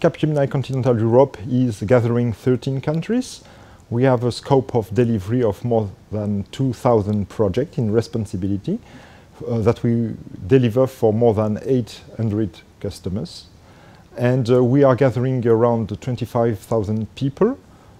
Capgemini Continental Europe is gathering 13 countries. We have a scope of delivery of more than 2,000 projects in responsibility uh, that we deliver for more than 800 customers. And uh, we are gathering around 25,000 people.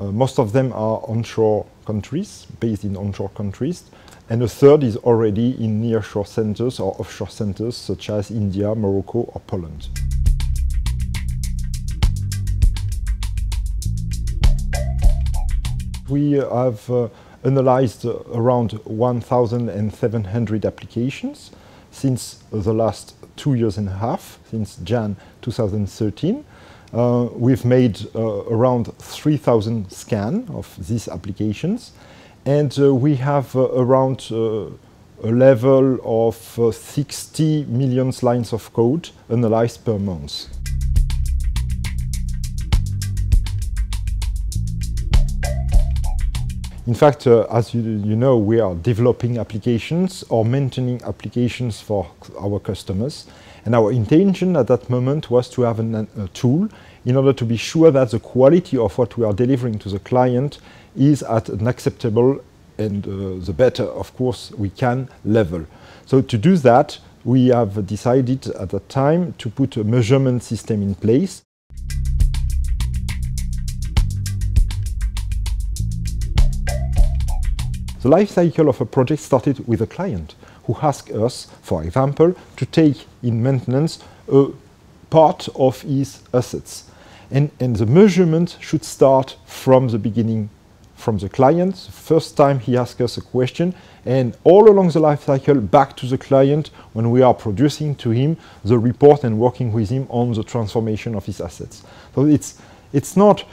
Uh, most of them are onshore countries, based in onshore countries. And a third is already in nearshore centers or offshore centers such as India, Morocco or Poland. We have uh, analyzed around 1,700 applications since the last two years and a half, since Jan 2013. Uh, we've made uh, around 3,000 scans of these applications, and uh, we have uh, around uh, a level of uh, 60 million lines of code analyzed per month. In fact, uh, as you, you, know, we are developing applications or maintaining applications for our customers. And our intention at that moment was to have an, a tool in order to be sure that the quality of what we are delivering to the client is at an acceptable and uh, the better, of course, we can level. So to do that, we have decided at that time to put a measurement system in place. The life cycle of a project started with a client who asked us, for example, to take in maintenance a part of his assets. And, and the measurement should start from the beginning, from the client. The first time he asks us a question, and all along the life cycle back to the client when we are producing to him the report and working with him on the transformation of his assets. So it's, it's not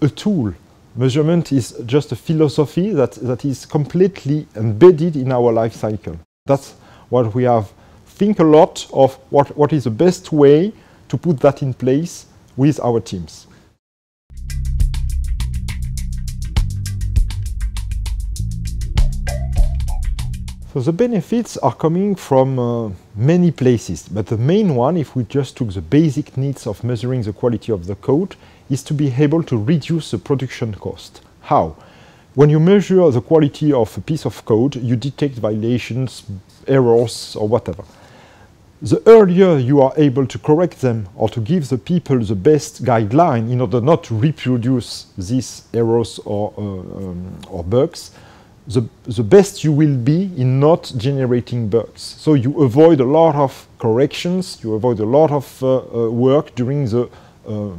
a tool Measurement is just a philosophy that, that is completely embedded in our life cycle. That's what we have think a lot of what, what is the best way to put that in place with our teams. So the benefits are coming from uh, many places, but the main one, if we just took the basic needs of measuring the quality of the code, is to be able to reduce the production cost. How? When you measure the quality of a piece of code, you detect violations, errors, or whatever. The earlier you are able to correct them or to give the people the best guideline in order not to reproduce these errors or, uh, um, or bugs, the, the best you will be in not generating bugs. So you avoid a lot of corrections, you avoid a lot of uh, uh, work during the uh,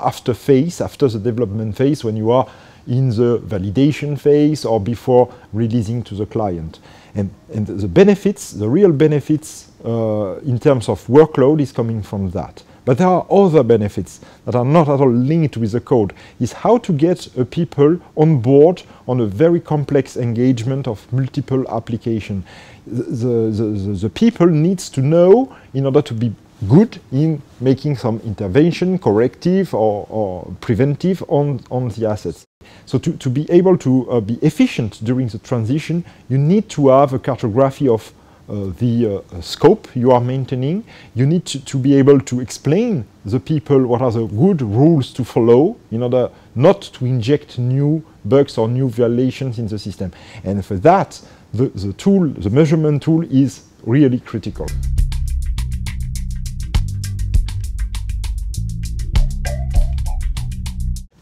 after phase, after the development phase, when you are in the validation phase or before releasing to the client. And, and the benefits, the real benefits uh, in terms of workload is coming from that. But there are other benefits that are not at all linked with the code, is how to get a people on board on a very complex engagement of multiple applications. The, the, the, the people needs to know in order to be good in making some intervention, corrective or, or preventive on, on the assets. So to, to be able to uh, be efficient during the transition, you need to have a cartography of uh, the uh, scope you are maintaining. You need to, to, be able to explain the people what are the good rules to follow in order not to inject new bugs or new violations in the system. And for that, the, the tool, the measurement tool is really critical.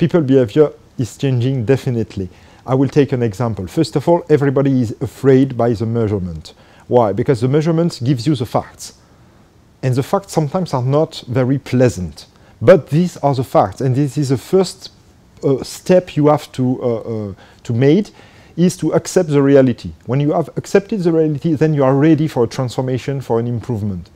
People behavior is changing definitely. I will take an example. First of all, everybody is afraid by the measurement. Why? Because the measurement gives you the facts. And the facts sometimes are not very pleasant. But these are the facts. And this is the first uh, step you have to, uh, uh, to make is to accept the reality. When you have accepted the reality, then you are ready for a transformation, for an improvement.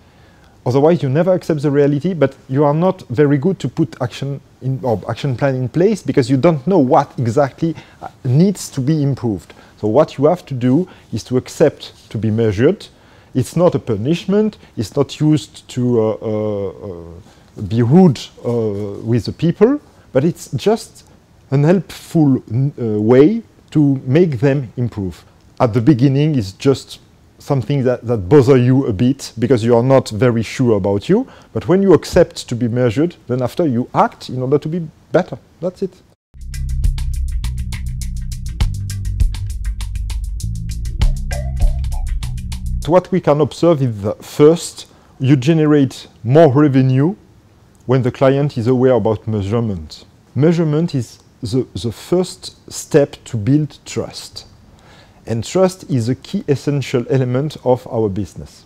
Otherwise, you never accept the reality, but you are not very good to put action in, or action plan in place because you don't know what exactly uh, needs to be improved. So what you have to do is to accept to be measured. It's not a punishment. It's not used to uh, uh, uh be rude uh, with the people, but it's just an helpful uh, way to make them improve. At the beginning, it's just something that, that bother you a bit because you are not very sure about you. But when you accept to be measured, then after you act in order to be better. That's it. What we can observe is that first, you generate more revenue when the client is aware about measurement. Measurement is the, the first step to build trust. And trust is a key essential element of our business.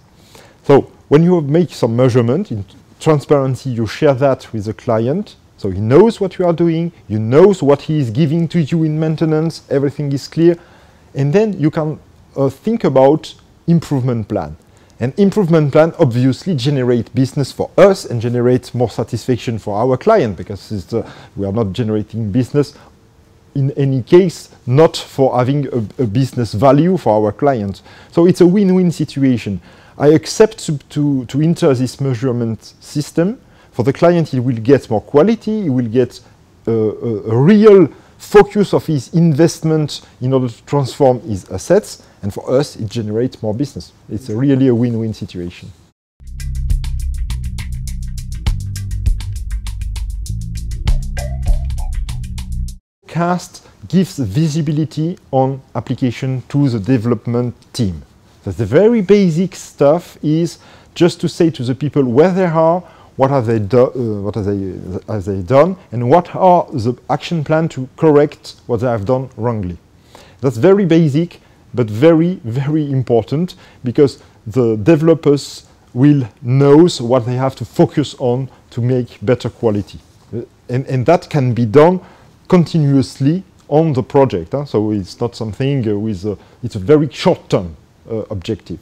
So when you make some measurement in transparency, you share that with the client. So he knows what you are doing, he knows what he is giving to you in maintenance, everything is clear. And then you can uh, think about improvement plan. An improvement plan obviously generate business for us and generate more satisfaction for our client because uh, we are not generating business in any case not for having a, a business value for our clients. So it's a win-win situation. I accept to, to, to, enter this measurement system. For the client, he will get more quality, he will get a, a, real focus of his investment in order to transform his assets. And for us, it generates more business. It's a really a win-win situation. Cast gives visibility on application to the development team. So the very basic stuff is just to say to the people where they are, what have they, do, uh, what have they, have they done, and what are the action plan to correct what they have done wrongly. That's very basic, but very, very important because the developers will knows what they have to focus on to make better quality. Uh, and, and that can be done continuously on the project. Huh? So it's not something uh, with, a, it's a very short-term uh, objective.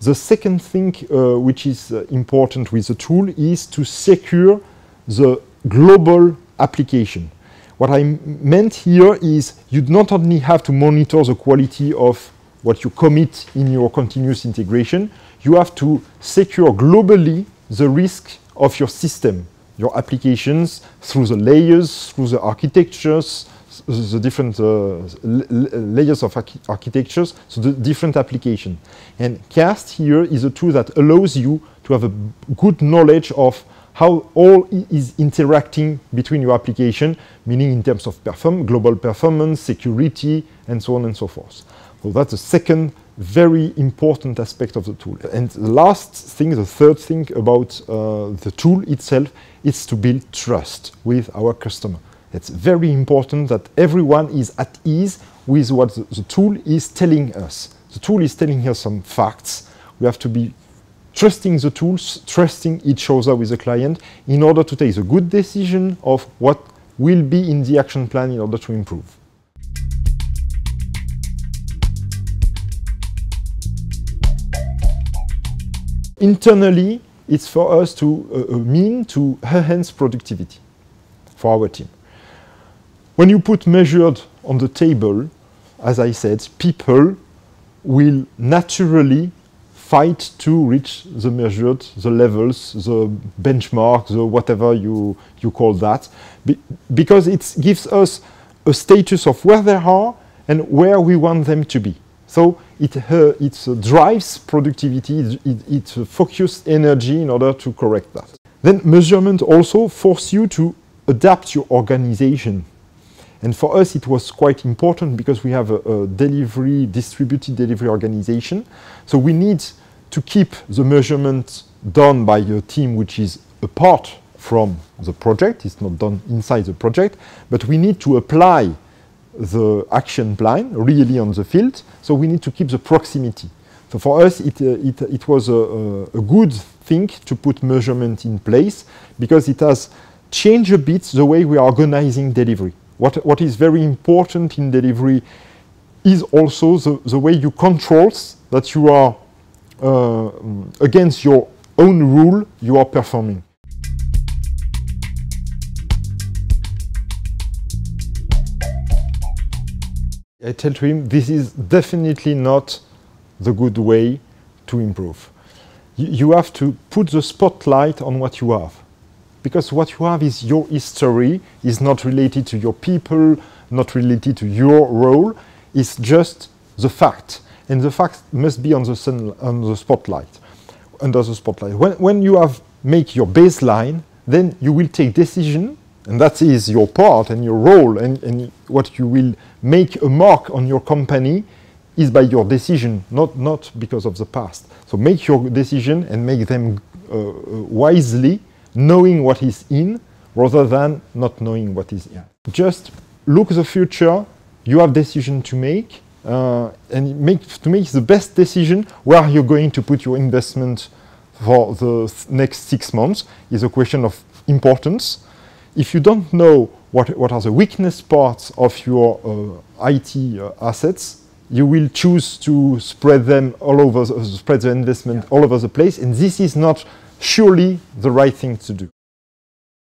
The second thing uh, which is uh, important with the tool is to secure the global application. What I meant here is you not only have to monitor the quality of what you commit in your continuous integration, you have to secure globally the risk of your system, your applications through the layers, through the architectures, the different uh, layers of archi architectures, so the different application. And CAST here is a tool that allows you to have a good knowledge of how all is interacting between your application, meaning in terms of perform global performance, security, and so on and so forth. So that's the second very important aspect of the tool. And the last thing, the third thing about uh, the tool itself is to build trust with our customer. It's very important that everyone is at ease with what the, the tool is telling us. The tool is telling us some facts. We have to be trusting the tools, trusting each other with the client in order to take the good decision of what will be in the action plan in order to improve. Internally, it's for us to uh, mean to enhance productivity for our team. When you put measured on the table, as I said, people will naturally fight to reach the measured, the levels, the benchmark, the whatever you, you call that, Be because it gives us a status of where they are and where we want them to be. So it, uh, it uh, drives productivity, it, it, it focuses energy in order to correct that. Then measurement also force you to adapt your organization and for us, it was quite important because we have a, a delivery, distributed delivery organization. So we need to keep the measurement done by a team which is apart from the project. It's not done inside the project, but we need to apply the action plan really on the field. So we need to keep the proximity. So for us, it, uh, it, it was a, a, good thing to put measurement in place because it has changed a bit the way we are organizing delivery. What, what is very important in delivery is also the, the way you control that you are uh, against your own rule you are performing. I tell to him this is definitely not the good way to improve. you have to put the spotlight on what you have because what you have is your history, is not related to your people, not related to your role, it's just the fact. and the fact must be on the sun, on the spotlight, under the spotlight. When, when you have make your baseline, then you will take decision, and that is your part and your role, and, and what you will make a mark on your company is by your decision, not, not because of the past. So make your decision and make them uh, uh wisely, knowing what is in, rather than not knowing what is in. Just look the future, you have decision to make, uh, and make, to make the best decision where you're going to put your investment for the next six months is a question of importance. If you don't know what, what are the weakness parts of your uh, IT uh, assets, you will choose to spread them all over, the, spread the investment yeah. all over the place, and this is not surely the right thing to do.